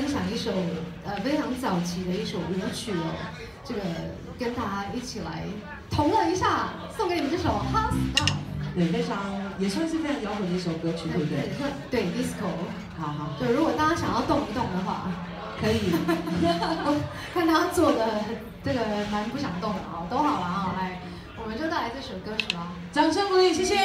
分享一首呃非常早期的一首舞曲哦这个跟大家一起来同乐一下送给你们这首 hot star 对非常也算是非常摇滚的一首歌曲对不对？对 disco 好好。对如果大家想要动一动的话可以。看他做的这个蛮不想动的啊都好了啊来我们就带来这首歌曲吧。掌声鼓励谢谢。